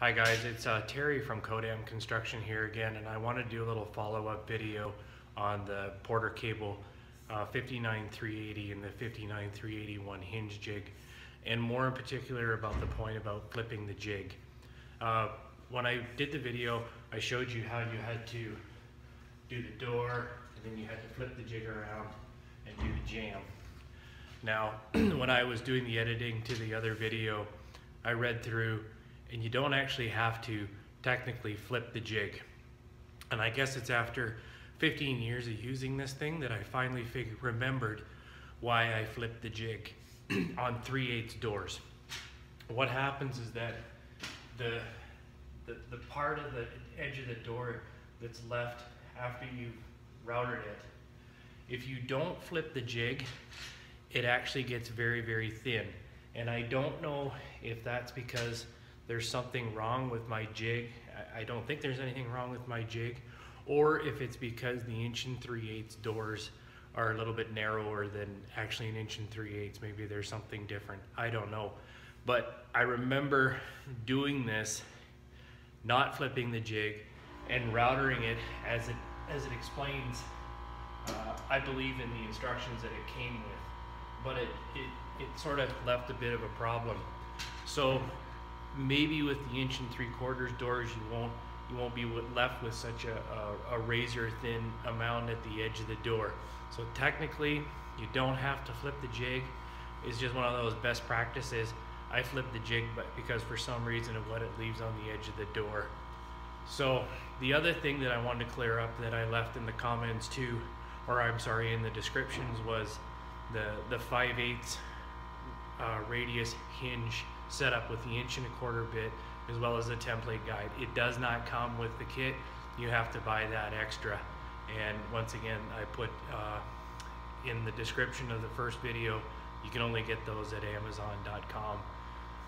Hi guys, it's uh, Terry from Kodam Construction here again and I want to do a little follow-up video on the Porter Cable uh, 59380 and the 59381 hinge jig and more in particular about the point about flipping the jig. Uh, when I did the video I showed you how you had to do the door and then you had to flip the jig around and do the jamb. Now when I was doing the editing to the other video I read through and you don't actually have to technically flip the jig. And I guess it's after 15 years of using this thing that I finally figured, remembered why I flipped the jig on 3 8 doors. What happens is that the, the, the part of the edge of the door that's left after you've routed it, if you don't flip the jig, it actually gets very, very thin. And I don't know if that's because there's something wrong with my jig. I, don't think there's anything wrong with my jig, or if it's because the inch and 3 eighths doors are a little bit narrower than actually an inch and 3 eighths. Maybe there's something different. I don't know. But I remember doing this, not flipping the jig, and routering it as it as it explains. Uh, I believe in the instructions that it came with, but it, it it sort of left a bit of a problem. So maybe with the inch and three quarters doors you won't you won't be left with such a, a, a, razor thin amount at the edge of the door. So technically you don't have to flip the jig. It's just one of those best practices. I flip the jig but because for some reason of what it leaves on the edge of the door. So the other thing that I wanted to clear up that I left in the comments too, or I'm sorry, in the descriptions was the, the 5 8 uh, radius hinge setup with the inch and a quarter bit as well as the template guide. It does not come with the kit. You have to buy that extra. And once again, I put uh, in the description of the first video, you can only get those at amazon.com.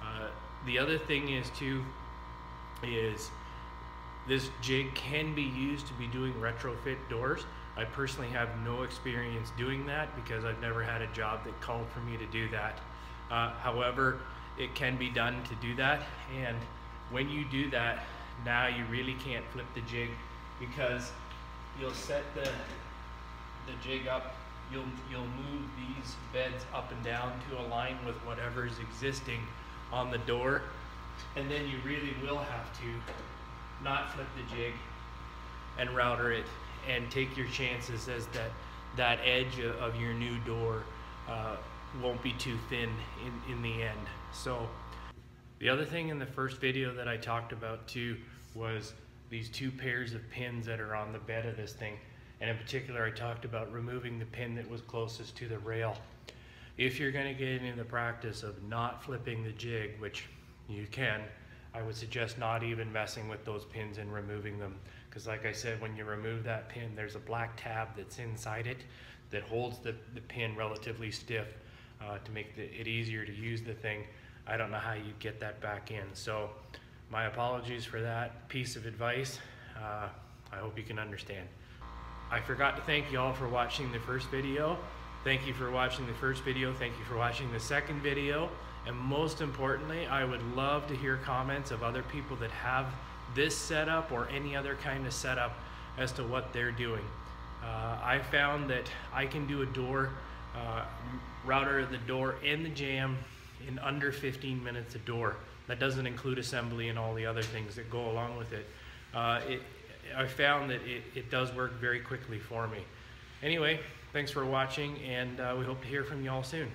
Uh, the other thing is too, is this jig can be used to be doing retrofit doors. I personally have no experience doing that because I've never had a job that called for me to do that. Uh, however, it can be done to do that. And when you do that, now you really can't flip the jig because you'll set the, the jig up, you'll, you'll move these beds up and down to align with whatever is existing on the door. And then you really will have to not flip the jig and router it and take your chances as that that edge of your new door uh, won't be too thin in, in the end. So the other thing in the first video that I talked about too was these two pairs of pins that are on the bed of this thing. And in particular, I talked about removing the pin that was closest to the rail. If you're gonna get into the practice of not flipping the jig, which you can, I would suggest not even messing with those pins and removing them. Because like I said, when you remove that pin, there's a black tab that's inside it that holds the, the pin relatively stiff uh, to make the, it easier to use the thing. I don't know how you get that back in. So my apologies for that piece of advice. Uh, I hope you can understand. I forgot to thank you all for watching the first video. Thank you for watching the first video. Thank you for watching the second video. And most importantly, I would love to hear comments of other people that have this setup or any other kind of setup as to what they're doing. Uh, I found that I can do a door uh, router the door and the jamb in under 15 minutes a door. That doesn't include assembly and all the other things that go along with it. Uh, it I found that it, it does work very quickly for me. Anyway, thanks for watching and uh, we hope to hear from you all soon.